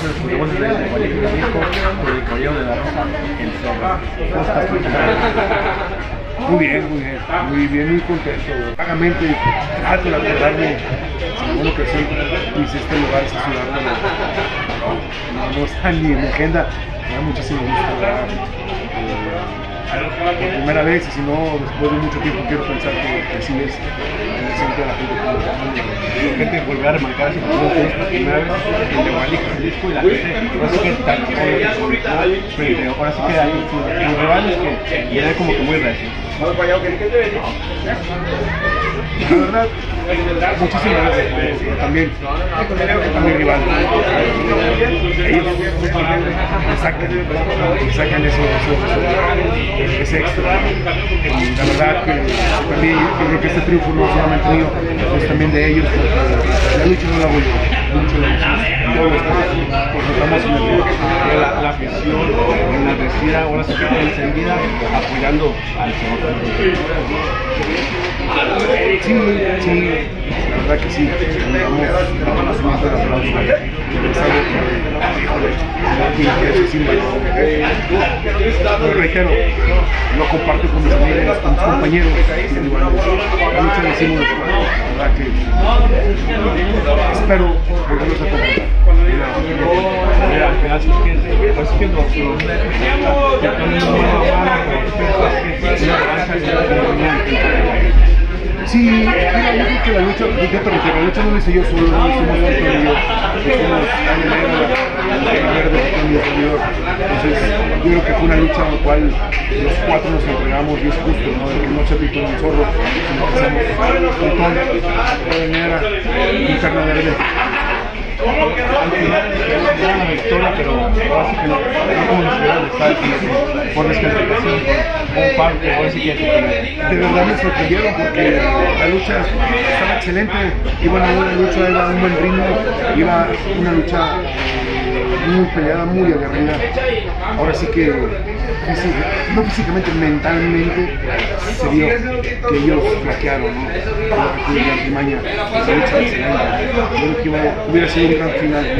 Pues bueno. Muy bien, muy bien, muy bien, muy contento. Vagamente trato de acordarme, según que sí, hice este lugar, esta ciudad, pero no, no está ni en mi agenda. Me da muchísimo gusto. Eh, por primera vez, y si no, después de mucho tiempo, quiero pensar que, que es de la gente La gente a remarcar que es por primera vez de Jalisco y la gente, ahora sí que tan frente, ahora sí que hay sus, rivales que ya como que muy reacios. La verdad, muchísimas gracias. pero También, también rival. Ellos sacan, sacan eso, eso, ese extra. Y la verdad que también creo que este triunfo no es solamente mío, es también de ellos. La lucha no la hago yo, la afición enardecida, ahora sí que está encendida, apoyando al Zorro. Sí, sí, la verdad que sí. Vamos, vamos a aplauso. Es algo que, híjole, es sin valor. Lo reitero, lo comparto con mis amigos, con mis compañeros. lucha la hicimos, la verdad que espero volverlos a final sí que, pues que los los que ponen una mano, pues, una granja y una Sí, mira, yo creo que la lucha, yo te reitero, la lucha no la hice yo solo, no la hicimos tanto yo, hicimos Dani Negra, Dani Verde, mi servidor. Entonces, yo creo que fue una lucha en la cual los cuatro nos entregamos y es justo, ¿no? De que no se pintó en el zorro, sino que hacemos Linterna Verde. Una victoria, pero que por descalificación, un par que ahora sí que de verdad me sorprendieron porque la lucha estaba excelente, iba una buena lucha, iba un buen ritmo, iba una lucha muy peleada, muy aguerrida. Ahora sí que, no físicamente, mentalmente, se que ellos flaquearon, ¿no? La que hubiera sido un gran final, un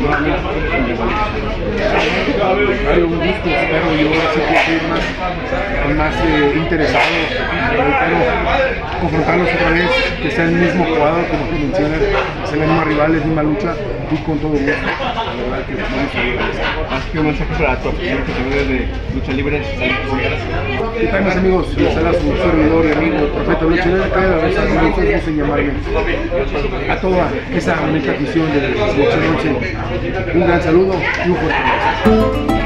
nuevamente en Revolución. Mario, un gusto, espero yo así que estoy más, más eh, interesado, reitero, confrontarlos otra vez, que sea el mismo jugador como tú mencionas, que sean las mismas rivales, misma lucha, y con todo gusto. La verdad que vamos a ver. Así que un mensaje para tu que te desde Lucha Libre. ¿Qué tal mis amigos? Les habla su servidor y amigo, el profeta Lucha Libre, cada vez ustedes gusten llamarme. A toda esa bonita afición de Lucha Noche, un gran saludo y un fuerte abrazo.